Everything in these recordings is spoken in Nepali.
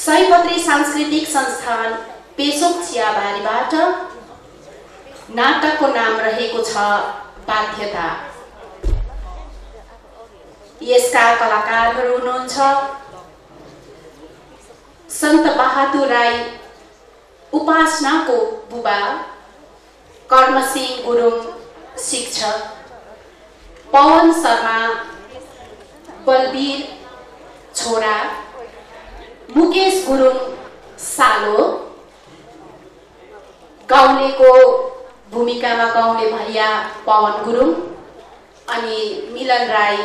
सयपत्री सांस्कृतिक संस्थान पेसोक चियाबारीबाट नाटकको नाम रहेको छ बाध्यता। यसका कलाकारहरू हुनुहुन्छ सन्त बहादुर राई उपासनाको बुबा कर्मसिंह गुरुङ शिक्षक पवन शर्मा बलवीर छोरा मुकेश गुरुङ सालो गाउँलेको भूमिकामा गाउँले भैया पवन गुरुङ अनि मिलन राई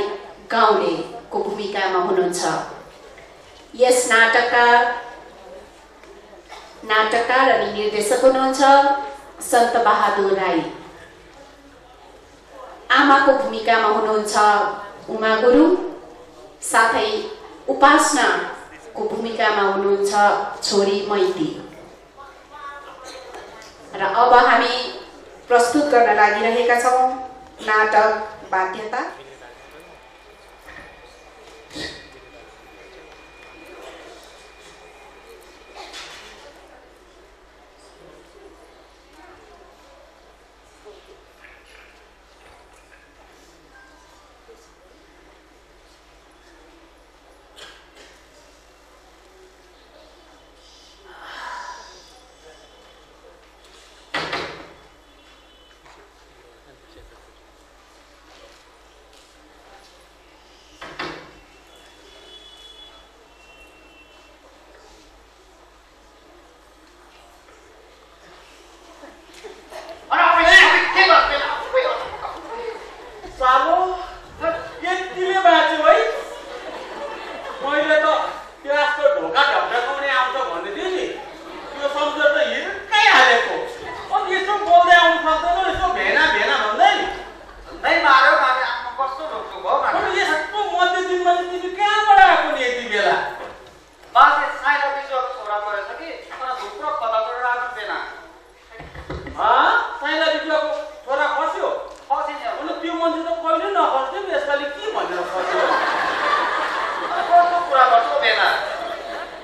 गाउँलेको भूमिकामा हुनुहुन्छ। यस नाटकका नाटककार अनि निर्देशक हुनुहुन्छ सन्त बहादुर राई। आमाको भूमिकामा हुनुहुन्छ उमा गुरुङ साथै उपासनाको भूमिकामा हुनुहुन्छ छोरी मैती र अब हामी प्रस्तुत गर्न लागिरहेका छौँ नाटक बाध्यता सालो यतिले बाँच्यो है मैले त क्लासको ढोका ढकढकाउने आउँछ भन्दै थिएँ नि त्यो सम्झेर त हिर्कै हालेको अनि यसो बोल्दै आउनु सक्दैन यसो भेना भेना भन्दै नै मार्यो माने आफ्नो कस्तो ढोक्छु भयो अब माने यस्तो मध्य दिनमा चाहिँ तिमी कहाँबाट आएको नि यति बेला बाजे साइना बिजुवाको छोरा परेछ कि तर धुप्रो कता गरेर आएको बेना हँ साइला बिजुवाको छोरा खस्यो खसी नि अनि त्यो मान्छे त कहिले नखस्थ्यो नि यसपालि के भनेर खस्यो कस्तो कुरा गर्छु बेना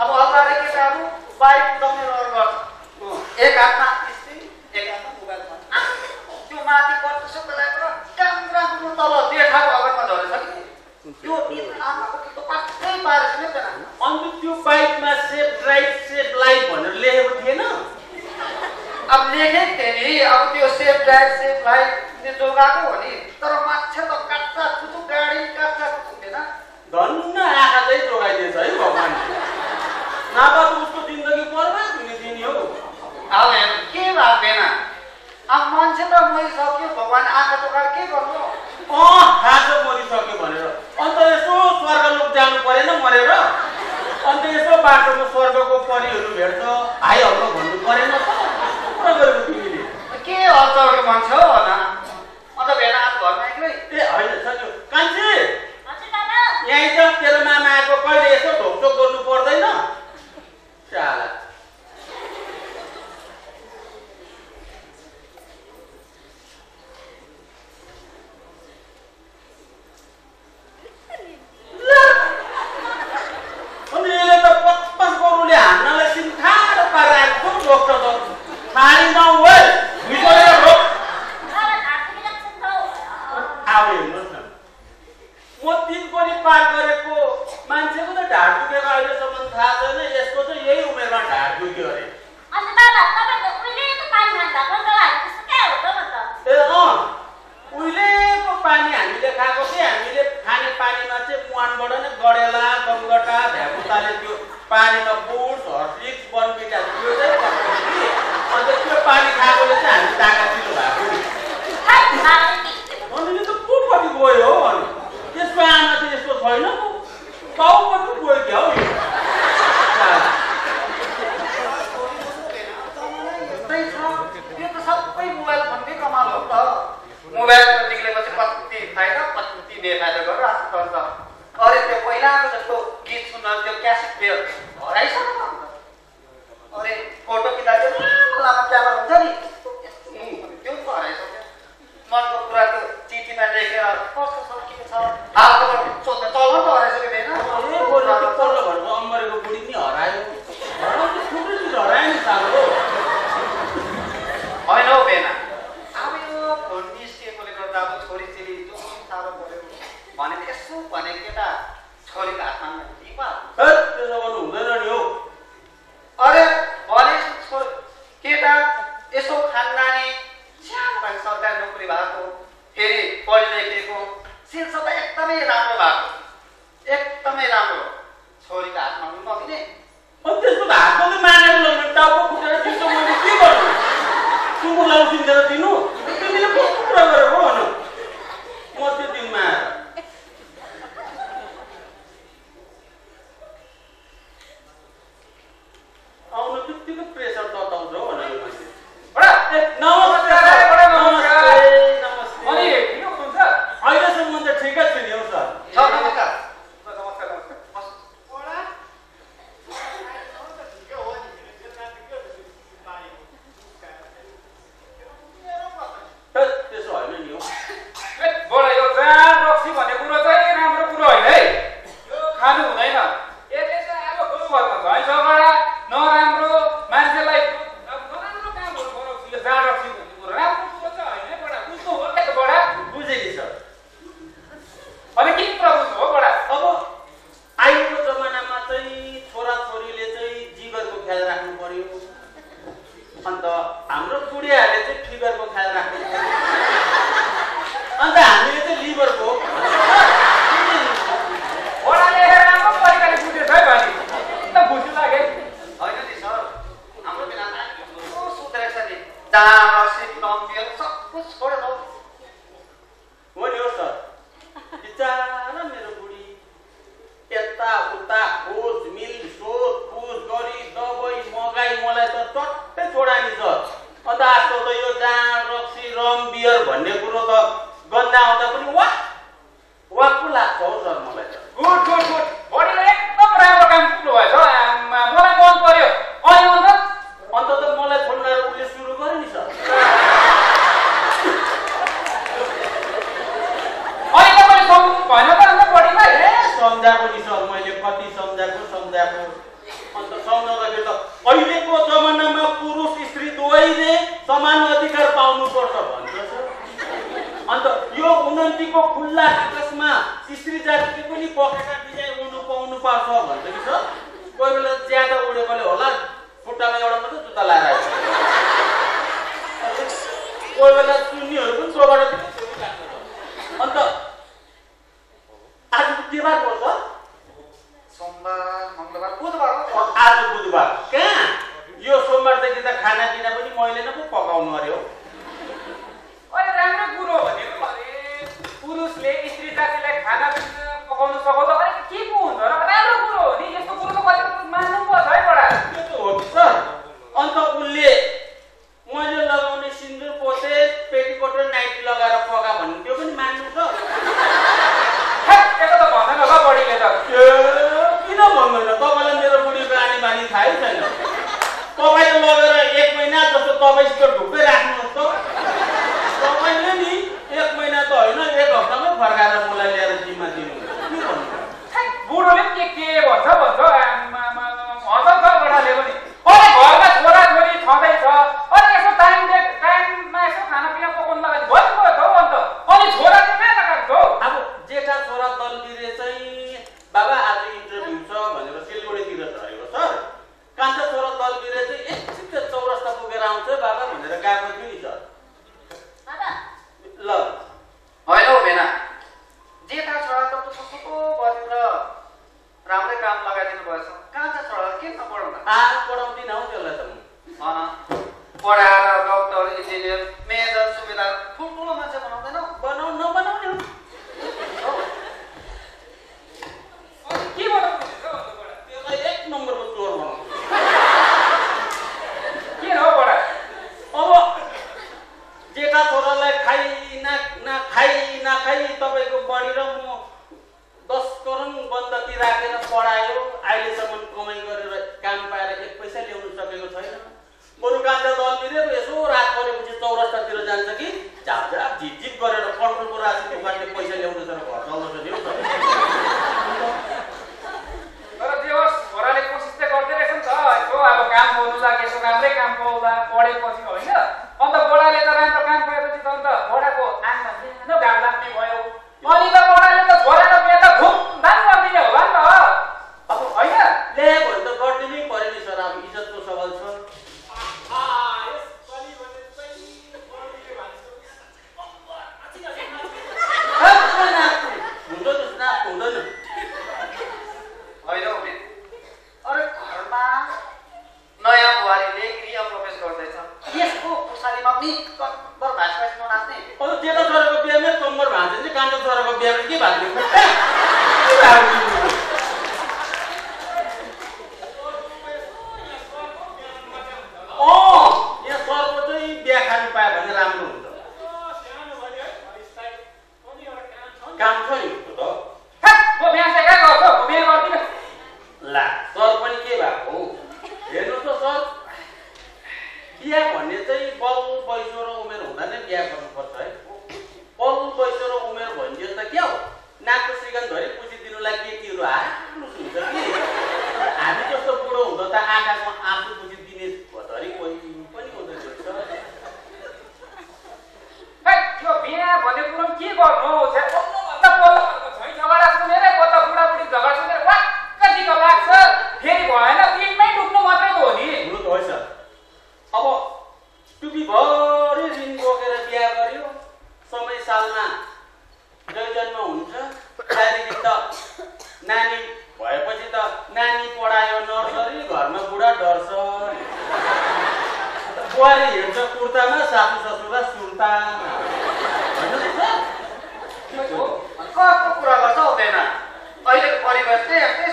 अब अगाडि केटाहरू बाइक कुदाउने रहर गर्छ एक हातमा स्त्री एक हातमा मोबाइल छ त्यो माथि कस्तो बेलाको काम्रो तल देखाको अगाडिमा झरेछ कि त्यो आमाको त्यो पाक्कै पारेछ नि बेना अन्त त्यो बाइकमा सेफ ड्राइभ सेफ लाइफ भनेर लेखेको थिएन अब लेखेको थिएँ नि अब त्यो सेफ ड्राइभ सेफ जोगाएको हो नि तर मान्छे त काट्चा कुचु गाडी काट्चा कुचु हुँदैन धन्न आँखा चाहिँ जोगाइदिएछ है भगवान्ले नभए त उसको जिन्दगी बर्बाद हुने दिने हो अब हेर्नु के भएको थिएन अब मान्छे त मरिसक्यो भगवान् आँखा जोगाएर के गर्नु अँ खाँचो मरिसक्यो भनेर अन्त यसो स्वर्गलोक जानु परेन मरेर अन्त यसो बाटोमा स्वर्गको परिहरू भेट्छ हाई हल्लो भन्नु परेन त कुरा गरेको तिमीले के अचौके मान्छे हो होला अन्त भेना आज घरमा एक्लै ए होइन छ त्यो कान्छे यहीँ त तेरो मामा आएको कहिले यसो ढोकटोक गर्नु पर्दैन चाला अनि यसले त पच्पन करोडले हान्नलाई तिमी ठाडो पारेर आएको पो रोक्छ त खाली नौ है भित्र रोक अब हेर्नुहोस् न म तिन पनि पार गरेको मान्छेको त ढाड दुखेको अहिलेसम्म थाहा छैन यसको चाहिँ यही उमेरमा ढाड दुख्यो अरे ए अँ उहिलेको पानी हामीले खाएको थिएँ हामीले खाने पानीमा चाहिँ मुहानबाट नै गडेला गङ्गटा भ्यापुताले त्यो पानीमा बुट हर्लिक्स बनबिटा त्यो चाहिँ अन्त त्यो पानी खाएकोले चाहिँ हामी ताकातिलो भएको अनि त कोपट्टि गयो हो अनि? त्यसको आमा चाहिँ यस्तो छैन टाउपट्टि गयो क्या हौ यो साला। त्यही छ त्यो त सबै मोबाइल फोनकै कमाल हो नि त मोबाइलबाट निक्लेपछि कति फाइदा कति बेफाइदा गरेर आफ्नो गर्छ अरे त्यो पहिलाको जस्तो गीत सुन्न त्यो क्यासेट प्लेयर हराइसक्यो अरे फोटो त्यो लामो हुन्छ नि त्यो हराइसक्यो मनको कुरा त्यो चिठीमा लेखेर कस्तो छ के छ? हालको सोध्ने चलन त हराइसक्यो ए, कम बियर भन्ने कुरो त गन्ध आउँदा पनि वाह! वाकु लाग्छ हौ सर मलाई गुड गुड गुड। बडीले एकदम राम्रो काम पुग्नु भएछ आमा मलाई मन पर्यो। अनि अन्त अन्त त मलाई फोन गरेर उसले सुरु गर्यो नि सर। अनि तपाईँले सम्झ भएन त अन्त बडीलाई? ए सम्झाएको नि सर मैले कति सम्झाएको सम्झाएको। अन्त सम्झाउँदाखेरि त अहिलेको जमानामा पुरुष स्त्री दुवैले समान अन्त यो उन्नतिको खुल्ला आकाशमा स्त्री जातिले पनि पकाएका विजय उड्नु पाउनु पर्छ भनेदेखि छ कोही बेला ज्यादा उडेकोले होला खुट्टामा एउटा मात्रै जुत्ता लगाएर कोही बेला चुन्नीहरू पनि चोबाट अन्त आज के बार पर्छ सोमबार मङ्गलबार बुधबार आज बुधबार। कहाँ? यो सोमबारदेखि त खानापिना पनि मैले नै पो पकाउनु अरे हो। उसले स्त्री जातिलाई खाना पकाउनु सघाउँदा अलिक के पो हुन्छ र राम्रो कुरो हो नि यस्तो कुरो त कति मान्नु पर्छ है बडा त्यो त हो सर अन्त उसले मैले लगाउने सिन्दुर पोसे पेटीकोट र नाइटी लगाएर पका भन्ने त्यो पनि मान्नु छ त्यता त भन्दैन होला बडीले त किन भन्दैन तपाईँलाई मेरो बुढीको आनी बानी थाहै छैन तपाईँले लगेर एक महिना जस्तो तपाईँसित ढुक्कै राख्नुहोस् त तपाईँले नि एक महिना त होइन एक हप्तामै फर्काएर मलाई ल्याएर जिम्मा दिनु। बुढोले के के भन्छ भन्छ परिवर्ते अपने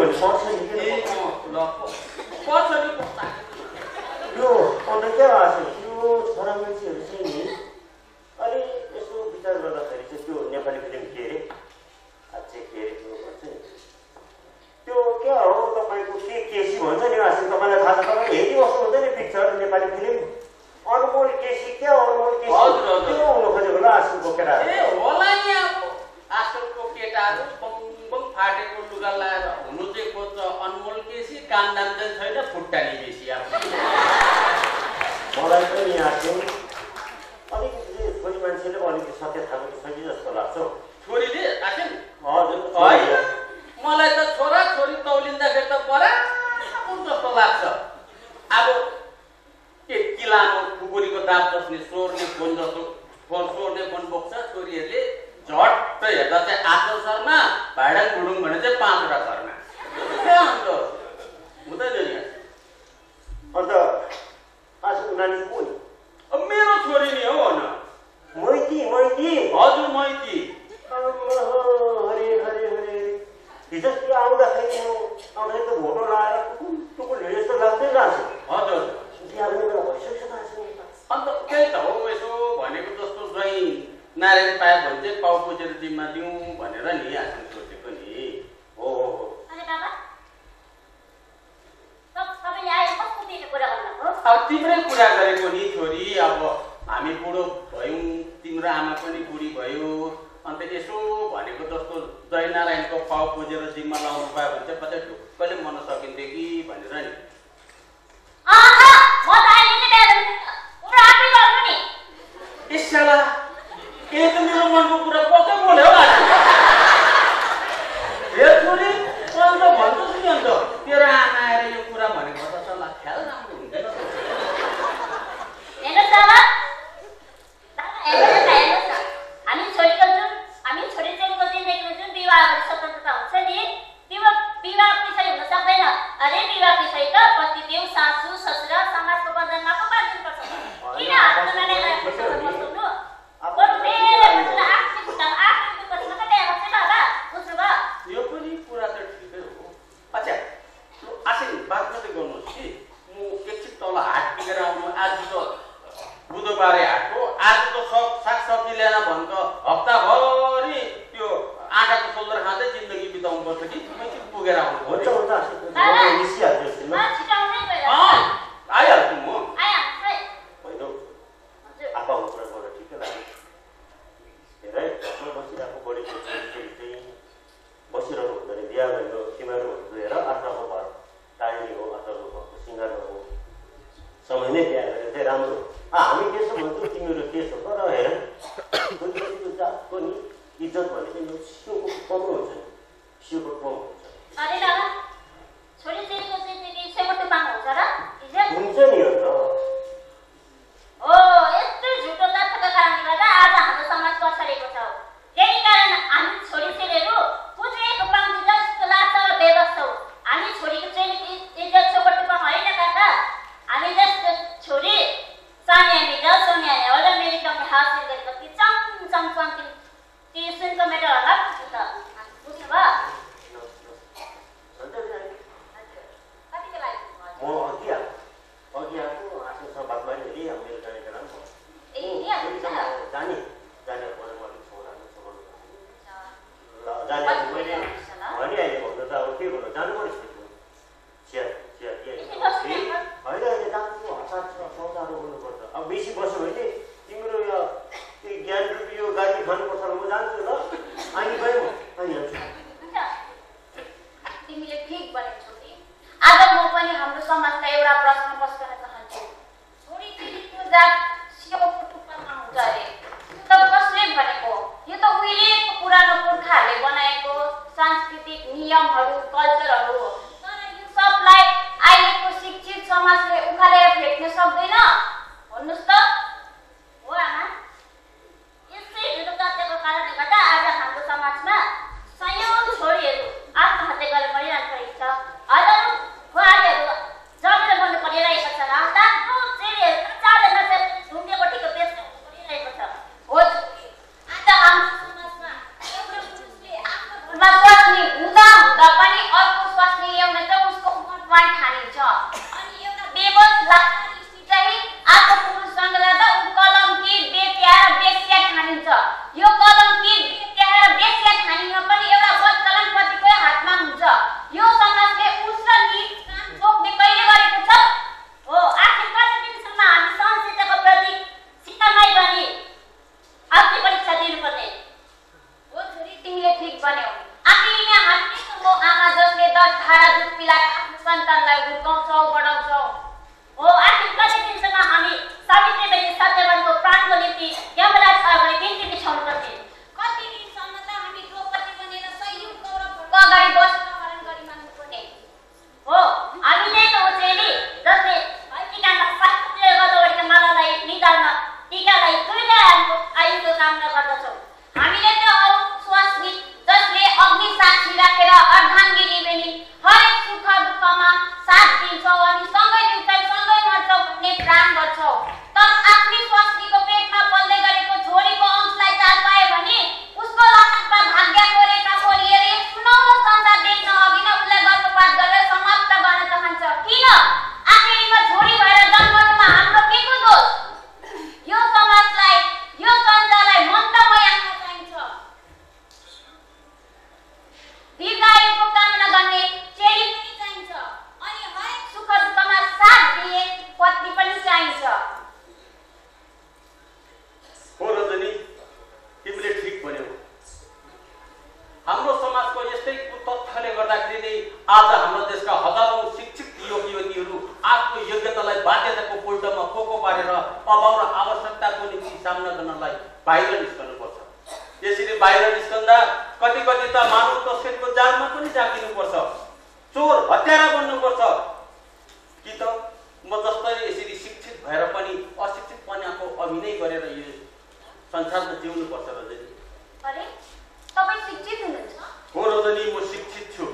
哎我不知ジャーメンのシマルモスやら朝ごはん大理 हो 朝ごはん सिँगार हो समय नै त्यहाँ गएर चाहिँ राम्रो हामी त्यसो भन्छौँ तिमीहरू त्यसो तर हेर गएपछि जातको नि इज्जत भने चाहिँ सियोको कम हुन्छ नि सियोको कम हुन्छ हुन्छ नि अन्त यस्तो कारणले गर्दा आज हाम्रो समाज छ यही कारण हामी छोरी चेलीहरू छोरीको चाहिँ इज्जत चौकटीमा होइन काका। हामी जस्तो छोरी सानिया मिजा सोनिया नेवाल र मेरी कम्पनी हासिल गरेको कि चङ चङ चङ कि सुनको मेटल होला त। बुझ्नुभयो जाने जाने मैले वाइट खाने हुन्छ अनि एउटा बेबस बेबल हत्यारा बन्नुपर्छ। कि त? म जस्तै यसरी शिक्षित भएर पनि अशिक्षित पनाको अभिनय गरेर यो संसारमा जिउनुपर्छ रजनी। हो रजनी म शिक्षित छु।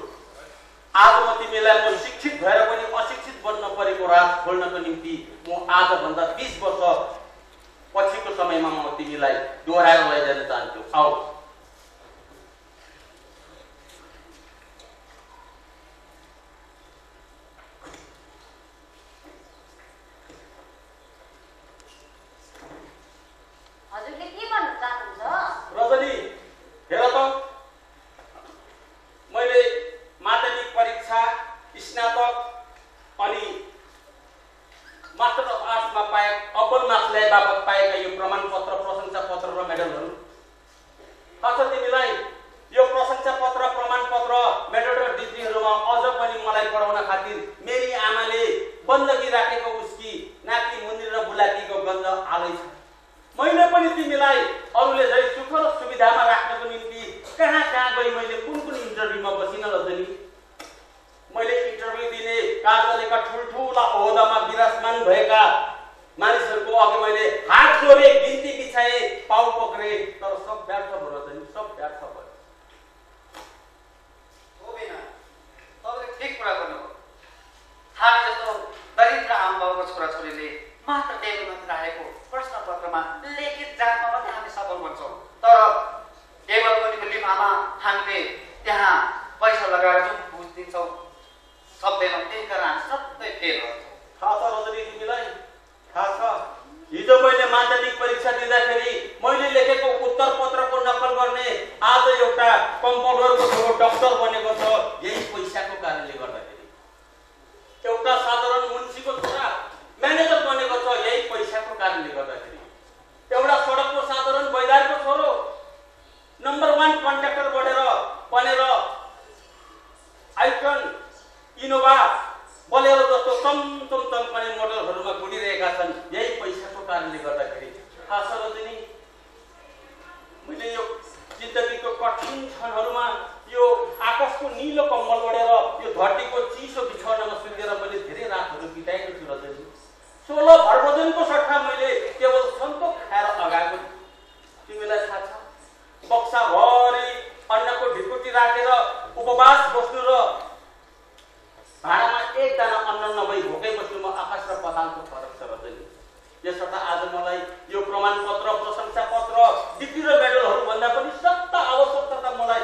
आज म तिमीलाई म शिक्षित भएर पनि अशिक्षित बन्न परेको रात खोल्नको निम्ति म आजभन्दा बिस वर्ष पछिको समयमा म तिमीलाई दोहोऱ्याएर लैजान चाहन्छु। आऊ। करोडको ठुलो डक्टर बनेको त यही पैसाको कारणले गर्दाखेरि। एउटा साधारण मुन्सीको छोरा म्यानेजर बनेको छ यही पैसाको कारणले गर्दाखेरि। एउटा सडकको साधारण बैदारको छोरो नम्बर वान कन्ट्याक्टर बनेर बनेर आइकन इनोभा बलेरो जस्तो चमचम चम्कने मोडलहरूमा गुडिरहेका छन्। यही पैसाको कारणले गर्दाखेरि। खास सरोजनी मैले यो जिन्दगीको कठिन क्षणहरूमा यो आकाशको निलो कम्बल ओढेर यो धरतीको चिसो बिछौनामा सुतेर मैले धेरै रातहरू बिताएको छु रजनी। सोह्र भरभजनको सट्टा मैले केवल सन्तोष खाएर लगाएको तिमीलाई थाहा छ बक्साभरि अन्नको ढिकुटी राखेर उपवास बस्नु र भाँडामा एकजना अन्न नभई भोकै बस्नुमा आकाश र पतालको फरक छ रजनी। यसर्थ आज मलाई यो प्रमाणपत्र प्रशंसा पत्र डिग्री र मेडलहरूभन्दा पनि सत्ता आवश्यकता मलाई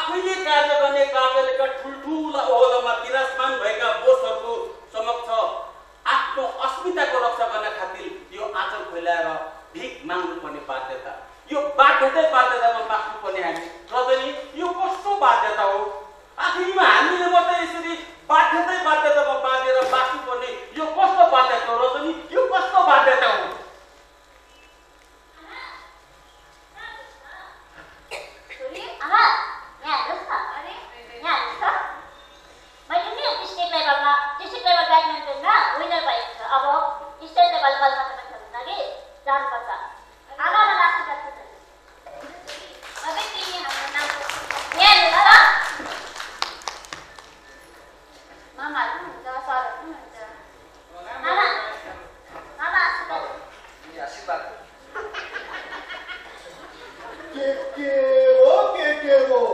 आफैले कार्य गर्ने कार्यालयका ठुल्ठुला ओहदामा विराजमान भएका बोसहरूको समक्ष आफ्नो अस्मिताको रक्षा गर्न खातिर यो आचल फैलाएर भिख माग्नुपर्ने बाध्यता यो बाध्यतै बाध्यतामा बाँच्नुपर्ने हामी रजनी यो कस्तो बाध्यता हो? आखिरमा हामीले मात्रै यसरी बाध्यतै बाध्यतामा बाँधेर बाँच्नुपर्ने यो कस्तो बाध्यता हो रजनी? यो कस्तो बाध्यता हो? ಬಲವಾಗಿ ಹಾಕಬೇಕಾಗಿ ಜಾನ್ ಪಾತ ಆಗಾಗ ಲಾಸ್ಟ್ ಬರ್ತದೆ ಅದಕ್ಕೆ ಏನಿಲ್ಲ Yeah.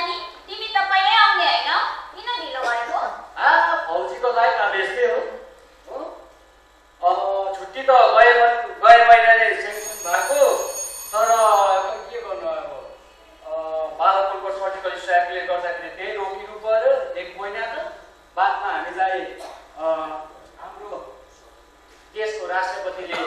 तिमी आउने फौजीको हो छुट्टी त गए महिनाले सेङ्सन भएको तर के गर्नु अब बालपुरको सर्जिकल स्ट्राइकले गर्दाखेरि त्यही रोकिनु पर्यो एक त बादमा हामीलाई हाम्रो देशको राष्ट्रपतिले